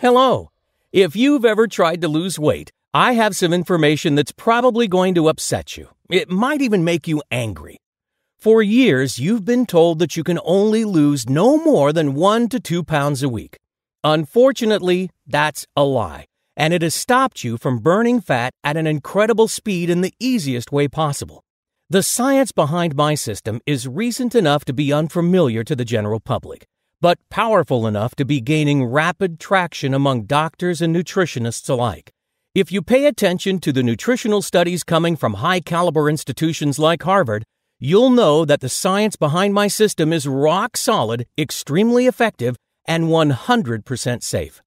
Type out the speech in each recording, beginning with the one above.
Hello. If you've ever tried to lose weight, I have some information that's probably going to upset you. It might even make you angry. For years, you've been told that you can only lose no more than one to two pounds a week. Unfortunately, that's a lie, and it has stopped you from burning fat at an incredible speed in the easiest way possible. The science behind my system is recent enough to be unfamiliar to the general public, but powerful enough to be gaining rapid traction among doctors and nutritionists alike. If you pay attention to the nutritional studies coming from high caliber institutions like Harvard, you'll know that the science behind my system is rock solid, extremely effective, and 100% safe.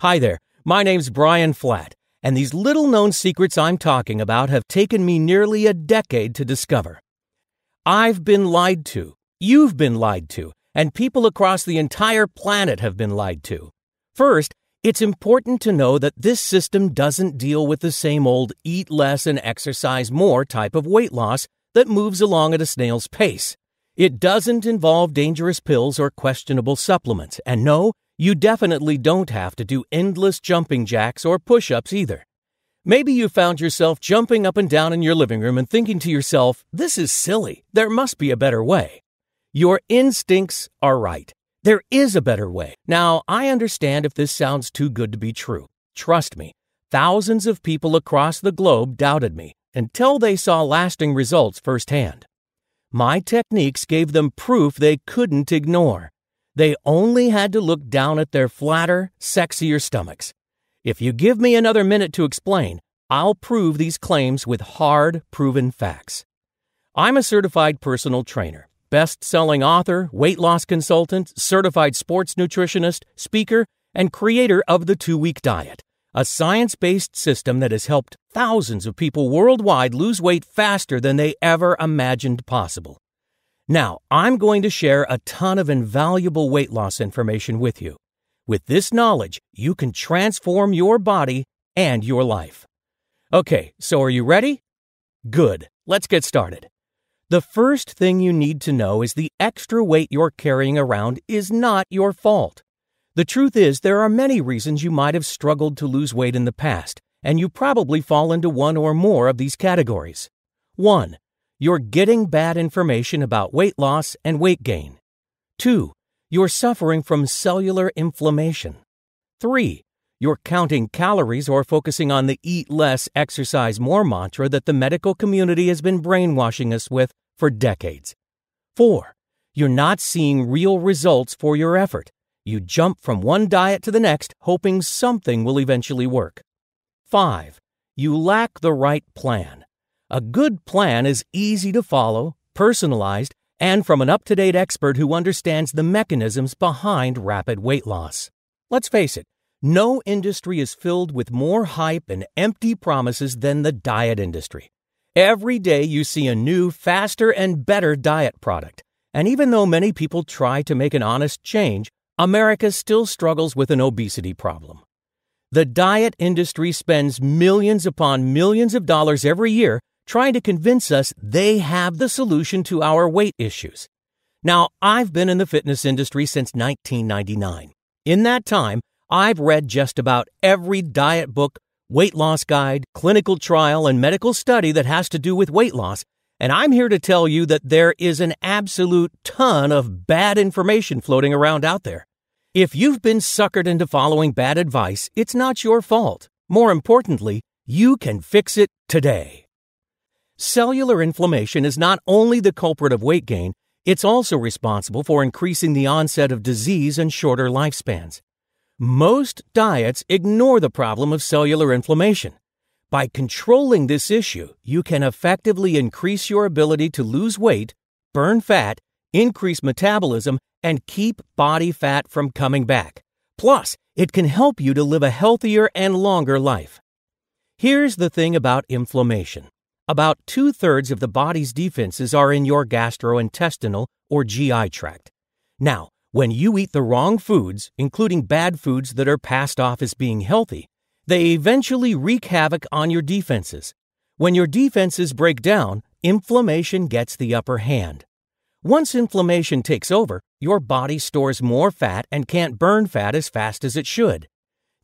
Hi there, my name's Brian Flatt and these little known secrets I'm talking about have taken me nearly a decade to discover. I've been lied to, you've been lied to, and people across the entire planet have been lied to. First, it's important to know that this system doesn't deal with the same old eat less and exercise more type of weight loss that moves along at a snail's pace. It doesn't involve dangerous pills or questionable supplements, and no, you definitely don't have to do endless jumping jacks or push ups either. Maybe you found yourself jumping up and down in your living room and thinking to yourself, this is silly. There must be a better way. Your instincts are right. There is a better way. Now, I understand if this sounds too good to be true. Trust me, thousands of people across the globe doubted me until they saw lasting results firsthand. My techniques gave them proof they couldn't ignore. They only had to look down at their flatter, sexier stomachs. If you give me another minute to explain, I'll prove these claims with hard, proven facts. I'm a certified personal trainer, best selling author, weight loss consultant, certified sports nutritionist, speaker, and creator of the two week diet, a science based system that has helped thousands of people worldwide lose weight faster than they ever imagined possible. Now, I'm going to share a ton of invaluable weight loss information with you. With this knowledge, you can transform your body and your life. Okay, so are you ready? Good. Let's get started. The first thing you need to know is the extra weight you're carrying around is not your fault. The truth is, there are many reasons you might have struggled to lose weight in the past, and you probably fall into one or more of these categories. 1 you're getting bad information about weight loss and weight gain. 2. You're suffering from cellular inflammation. 3. You're counting calories or focusing on the eat less, exercise more mantra that the medical community has been brainwashing us with for decades. 4. You're not seeing real results for your effort. You jump from one diet to the next, hoping something will eventually work. 5. You lack the right plan. A good plan is easy to follow, personalized, and from an up to date expert who understands the mechanisms behind rapid weight loss. Let's face it, no industry is filled with more hype and empty promises than the diet industry. Every day you see a new, faster, and better diet product. And even though many people try to make an honest change, America still struggles with an obesity problem. The diet industry spends millions upon millions of dollars every year trying to convince us they have the solution to our weight issues. Now, I've been in the fitness industry since 1999. In that time, I've read just about every diet book, weight loss guide, clinical trial, and medical study that has to do with weight loss, and I'm here to tell you that there is an absolute ton of bad information floating around out there. If you've been suckered into following bad advice, it's not your fault. More importantly, you can fix it today. Cellular inflammation is not only the culprit of weight gain, it's also responsible for increasing the onset of disease and shorter lifespans. Most diets ignore the problem of cellular inflammation. By controlling this issue, you can effectively increase your ability to lose weight, burn fat, increase metabolism, and keep body fat from coming back. Plus, it can help you to live a healthier and longer life. Here's the thing about inflammation about two thirds of the body's defenses are in your gastrointestinal or GI tract. Now, when you eat the wrong foods, including bad foods that are passed off as being healthy, they eventually wreak havoc on your defenses. When your defenses break down, inflammation gets the upper hand. Once inflammation takes over, your body stores more fat and can't burn fat as fast as it should.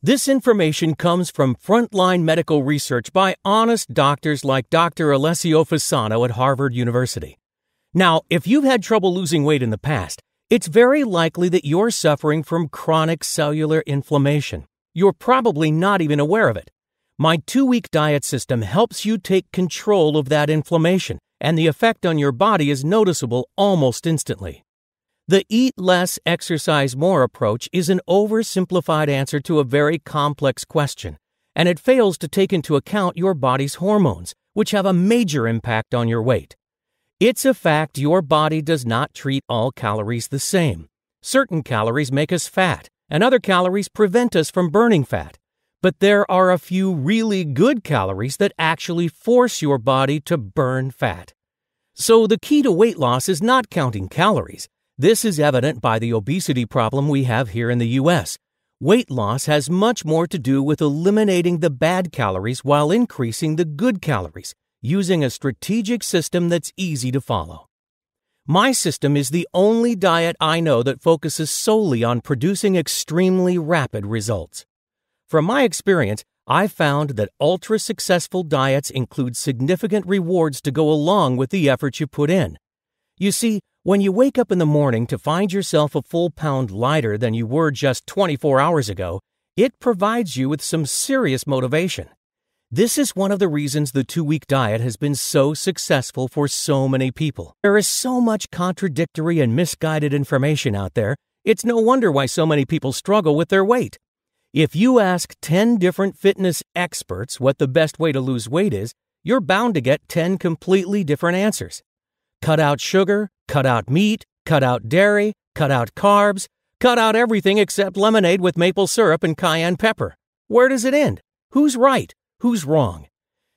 This information comes from frontline medical research by honest doctors like Dr. Alessio Fasano at Harvard University. Now, if you've had trouble losing weight in the past, it's very likely that you're suffering from chronic cellular inflammation. You're probably not even aware of it. My two week diet system helps you take control of that inflammation, and the effect on your body is noticeable almost instantly. The eat less, exercise more approach is an oversimplified answer to a very complex question, and it fails to take into account your body's hormones, which have a major impact on your weight. It's a fact your body does not treat all calories the same. Certain calories make us fat, and other calories prevent us from burning fat. But there are a few really good calories that actually force your body to burn fat. So the key to weight loss is not counting calories this is evident by the obesity problem we have here in the U.S. Weight loss has much more to do with eliminating the bad calories while increasing the good calories, using a strategic system that's easy to follow. My system is the only diet I know that focuses solely on producing extremely rapid results. From my experience, I've found that ultra successful diets include significant rewards to go along with the effort you put in. You see, when you wake up in the morning to find yourself a full pound lighter than you were just 24 hours ago, it provides you with some serious motivation. This is one of the reasons the two week diet has been so successful for so many people. There is so much contradictory and misguided information out there, it's no wonder why so many people struggle with their weight. If you ask 10 different fitness experts what the best way to lose weight is, you're bound to get 10 completely different answers. Cut out sugar, cut out meat, cut out dairy, cut out carbs, cut out everything except lemonade with maple syrup and cayenne pepper. Where does it end? Who's right? Who's wrong?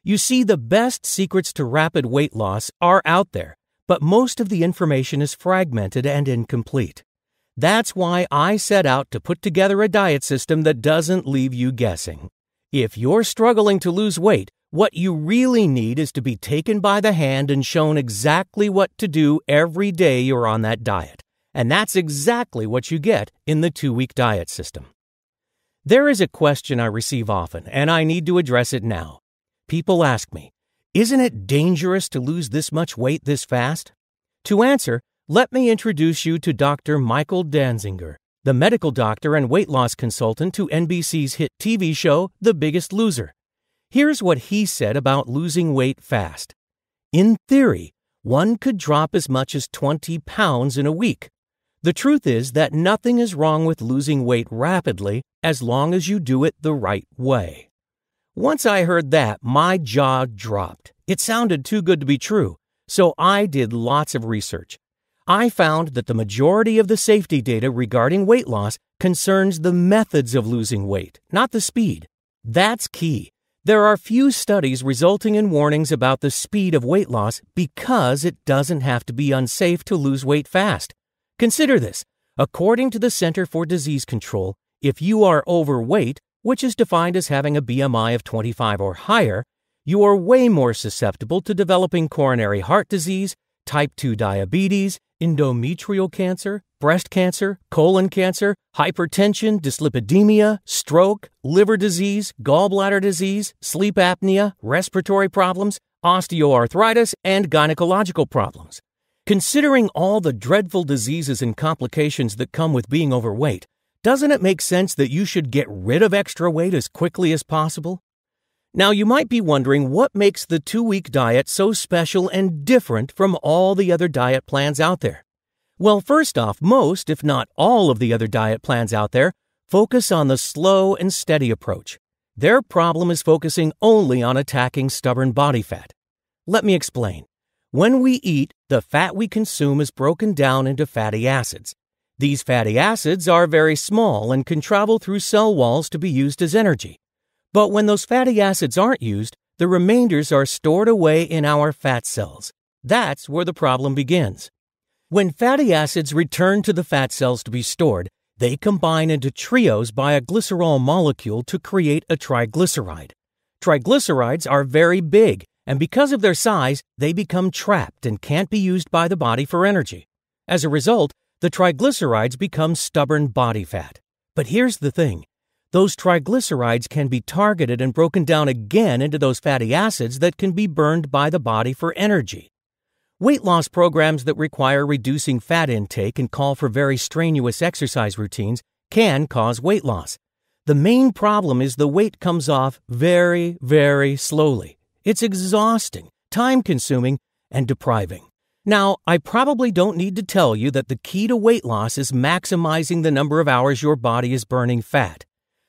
You see, the best secrets to rapid weight loss are out there, but most of the information is fragmented and incomplete. That's why I set out to put together a diet system that doesn't leave you guessing. If you're struggling to lose weight, what you really need is to be taken by the hand and shown exactly what to do every day you're on that diet. And that's exactly what you get in the two week diet system. There is a question I receive often, and I need to address it now. People ask me, Isn't it dangerous to lose this much weight this fast? To answer, let me introduce you to Dr. Michael Dansinger, the medical doctor and weight loss consultant to NBC's hit TV show, The Biggest Loser. Here's what he said about losing weight fast. In theory, one could drop as much as 20 pounds in a week. The truth is that nothing is wrong with losing weight rapidly as long as you do it the right way. Once I heard that, my jaw dropped. It sounded too good to be true, so I did lots of research. I found that the majority of the safety data regarding weight loss concerns the methods of losing weight, not the speed. That's key. There are few studies resulting in warnings about the speed of weight loss because it doesn't have to be unsafe to lose weight fast. Consider this. According to the Center for Disease Control, if you are overweight, which is defined as having a BMI of 25 or higher, you are way more susceptible to developing coronary heart disease, type 2 diabetes, endometrial cancer, breast cancer, colon cancer, hypertension, dyslipidemia, stroke, liver disease, gallbladder disease, sleep apnea, respiratory problems, osteoarthritis, and gynecological problems. Considering all the dreadful diseases and complications that come with being overweight, doesn't it make sense that you should get rid of extra weight as quickly as possible? Now, you might be wondering what makes the two week diet so special and different from all the other diet plans out there. Well, first off, most, if not all, of the other diet plans out there focus on the slow and steady approach. Their problem is focusing only on attacking stubborn body fat. Let me explain. When we eat, the fat we consume is broken down into fatty acids. These fatty acids are very small and can travel through cell walls to be used as energy. But when those fatty acids aren't used, the remainders are stored away in our fat cells. That's where the problem begins. When fatty acids return to the fat cells to be stored, they combine into trios by a glycerol molecule to create a triglyceride. Triglycerides are very big, and because of their size, they become trapped and can't be used by the body for energy. As a result, the triglycerides become stubborn body fat. But here's the thing those triglycerides can be targeted and broken down again into those fatty acids that can be burned by the body for energy. Weight loss programs that require reducing fat intake and call for very strenuous exercise routines can cause weight loss. The main problem is the weight comes off very, very slowly. It's exhausting, time consuming, and depriving. Now, I probably don't need to tell you that the key to weight loss is maximizing the number of hours your body is burning fat.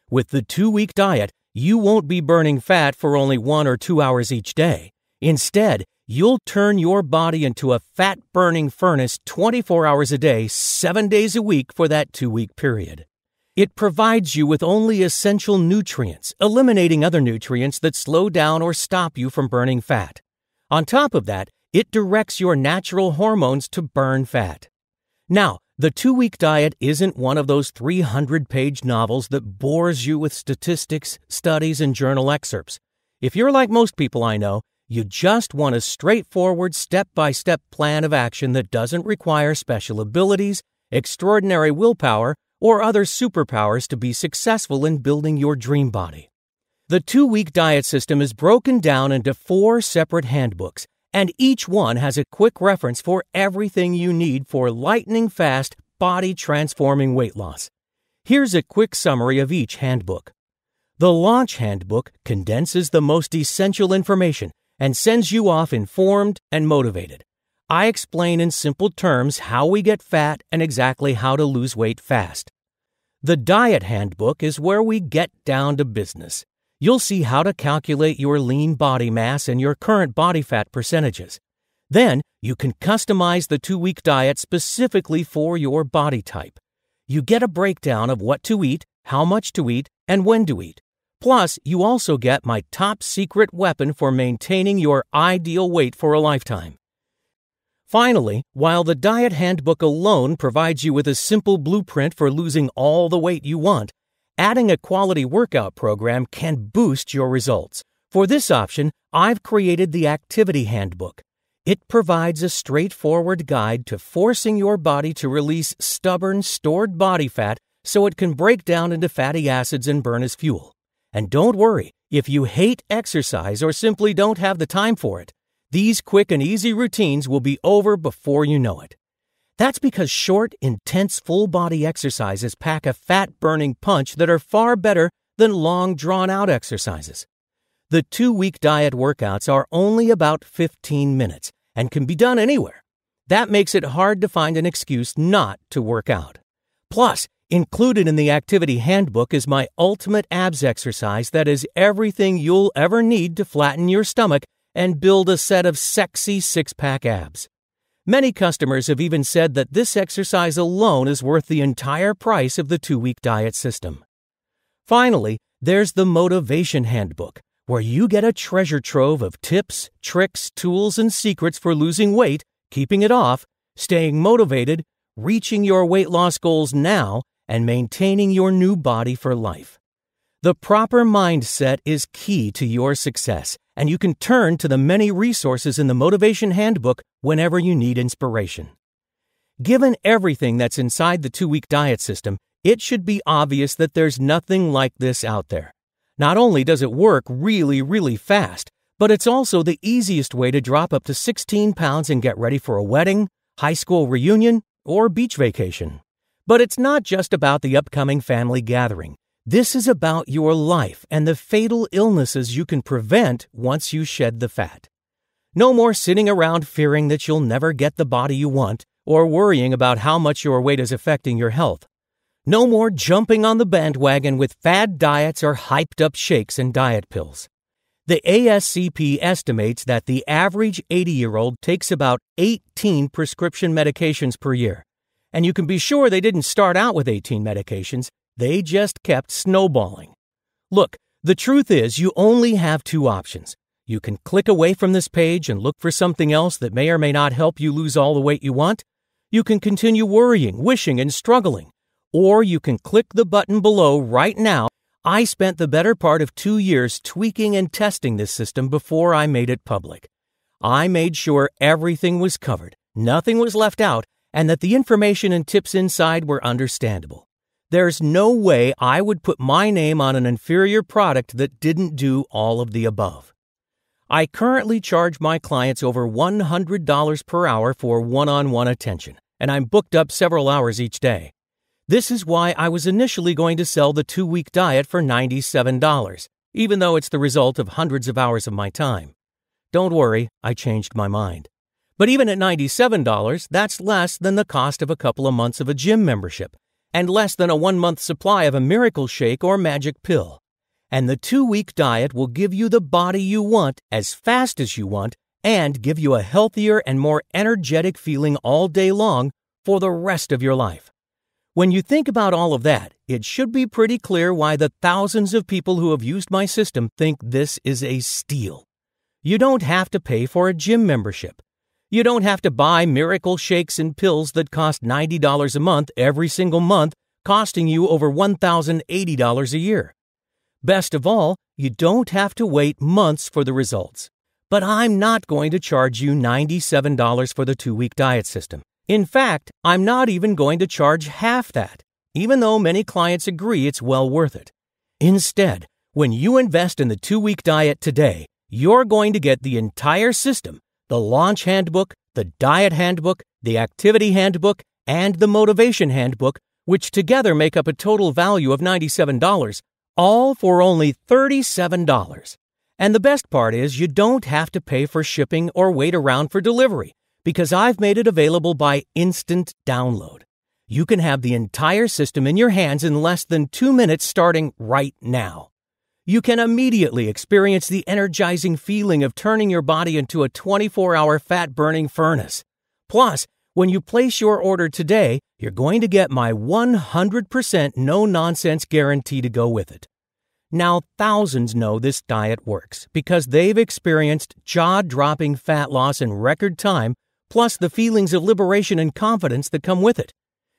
With the two week diet, you won't be burning fat for only one or two hours each day. Instead, you'll turn your body into a fat burning furnace 24 hours a day, seven days a week for that two week period. It provides you with only essential nutrients, eliminating other nutrients that slow down or stop you from burning fat. On top of that, it directs your natural hormones to burn fat. Now, the two week diet isn't one of those 300 page novels that bores you with statistics, studies, and journal excerpts. If you're like most people I know, you just want a straightforward step by step plan of action that doesn't require special abilities, extraordinary willpower, or other superpowers to be successful in building your dream body. The two week diet system is broken down into four separate handbooks and each one has a quick reference for everything you need for lightning fast, body transforming weight loss. Here's a quick summary of each handbook. The Launch Handbook condenses the most essential information and sends you off informed and motivated. I explain in simple terms how we get fat and exactly how to lose weight fast. The Diet Handbook is where we get down to business you'll see how to calculate your lean body mass and your current body fat percentages. Then you can customize the two week diet specifically for your body type. You get a breakdown of what to eat, how much to eat, and when to eat. Plus, you also get my top secret weapon for maintaining your ideal weight for a lifetime. Finally, while the Diet Handbook alone provides you with a simple blueprint for losing all the weight you want, Adding a quality workout program can boost your results. For this option, I've created the Activity Handbook. It provides a straightforward guide to forcing your body to release stubborn, stored body fat so it can break down into fatty acids and burn as fuel. And don't worry, if you hate exercise or simply don't have the time for it, these quick and easy routines will be over before you know it. That's because short, intense full body exercises pack a fat burning punch that are far better than long, drawn out exercises. The two week diet workouts are only about 15 minutes and can be done anywhere. That makes it hard to find an excuse not to work out. Plus, included in the activity handbook is my ultimate abs exercise that is everything you'll ever need to flatten your stomach and build a set of sexy six pack abs. Many customers have even said that this exercise alone is worth the entire price of the two week diet system. Finally, there's the Motivation Handbook, where you get a treasure trove of tips, tricks, tools, and secrets for losing weight, keeping it off, staying motivated, reaching your weight loss goals now, and maintaining your new body for life. The proper mindset is key to your success, and you can turn to the many resources in the Motivation Handbook whenever you need inspiration. Given everything that's inside the two week diet system, it should be obvious that there's nothing like this out there. Not only does it work really, really fast, but it's also the easiest way to drop up to 16 pounds and get ready for a wedding, high school reunion, or beach vacation. But it's not just about the upcoming family gathering. This is about your life and the fatal illnesses you can prevent once you shed the fat. No more sitting around fearing that you'll never get the body you want or worrying about how much your weight is affecting your health. No more jumping on the bandwagon with fad diets or hyped up shakes and diet pills. The ASCP estimates that the average 80 year old takes about 18 prescription medications per year. And you can be sure they didn't start out with 18 medications. They just kept snowballing. Look, the truth is, you only have two options. You can click away from this page and look for something else that may or may not help you lose all the weight you want. You can continue worrying, wishing, and struggling. Or you can click the button below right now. I spent the better part of two years tweaking and testing this system before I made it public. I made sure everything was covered, nothing was left out, and that the information and tips inside were understandable. There's no way I would put my name on an inferior product that didn't do all of the above. I currently charge my clients over $100 per hour for one on one attention, and I'm booked up several hours each day. This is why I was initially going to sell the two week diet for $97, even though it's the result of hundreds of hours of my time. Don't worry, I changed my mind. But even at $97, that's less than the cost of a couple of months of a gym membership, and less than a one month supply of a miracle shake or magic pill. And the two week diet will give you the body you want as fast as you want and give you a healthier and more energetic feeling all day long for the rest of your life. When you think about all of that, it should be pretty clear why the thousands of people who have used my system think this is a steal. You don't have to pay for a gym membership. You don't have to buy miracle shakes and pills that cost $90 a month every single month, costing you over $1,080 a year. Best of all, you don't have to wait months for the results. But I'm not going to charge you $97 for the two week diet system. In fact, I'm not even going to charge half that, even though many clients agree it's well worth it. Instead, when you invest in the two week diet today, you're going to get the entire system the launch handbook, the diet handbook, the activity handbook, and the motivation handbook, which together make up a total value of $97, all for only $37. And the best part is you don't have to pay for shipping or wait around for delivery because I've made it available by instant download. You can have the entire system in your hands in less than two minutes starting right now. You can immediately experience the energizing feeling of turning your body into a 24 hour fat burning furnace. Plus, when you place your order today, you're going to get my 100% no nonsense guarantee to go with it. Now, thousands know this diet works because they've experienced jaw dropping fat loss in record time plus the feelings of liberation and confidence that come with it.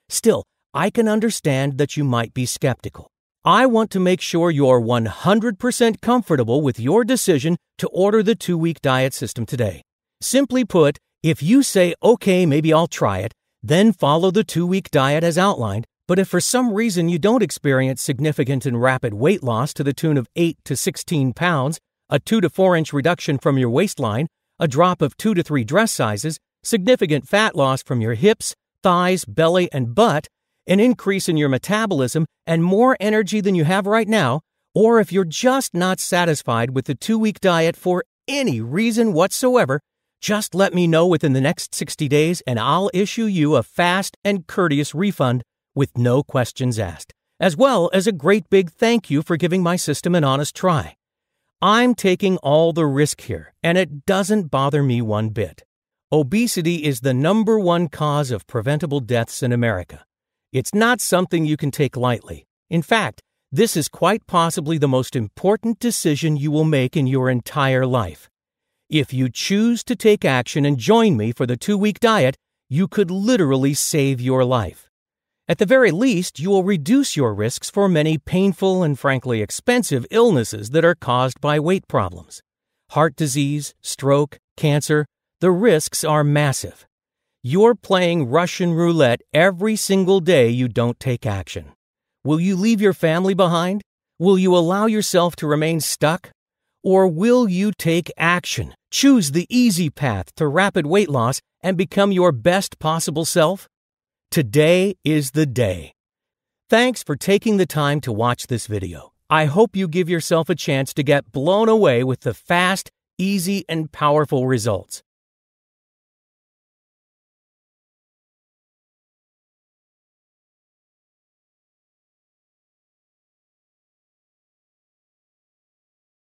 Still, I can understand that you might be skeptical. I want to make sure you're 100% comfortable with your decision to order the two week diet system today. Simply put, if you say, okay, maybe I'll try it, then follow the two week diet as outlined. But if for some reason you don't experience significant and rapid weight loss to the tune of 8 to 16 pounds, a 2 to 4 inch reduction from your waistline, a drop of 2 to 3 dress sizes, significant fat loss from your hips, thighs, belly, and butt, an increase in your metabolism, and more energy than you have right now, or if you're just not satisfied with the two week diet for any reason whatsoever, just let me know within the next 60 days and I'll issue you a fast and courteous refund with no questions asked, as well as a great big thank you for giving my system an honest try. I'm taking all the risk here, and it doesn't bother me one bit. Obesity is the number one cause of preventable deaths in America. It's not something you can take lightly. In fact, this is quite possibly the most important decision you will make in your entire life. If you choose to take action and join me for the two week diet, you could literally save your life. At the very least, you will reduce your risks for many painful and frankly expensive illnesses that are caused by weight problems. Heart disease, stroke, cancer, the risks are massive. You're playing Russian roulette every single day you don't take action. Will you leave your family behind? Will you allow yourself to remain stuck? Or will you take action, choose the easy path to rapid weight loss, and become your best possible self? Today is the day. Thanks for taking the time to watch this video. I hope you give yourself a chance to get blown away with the fast, easy, and powerful results.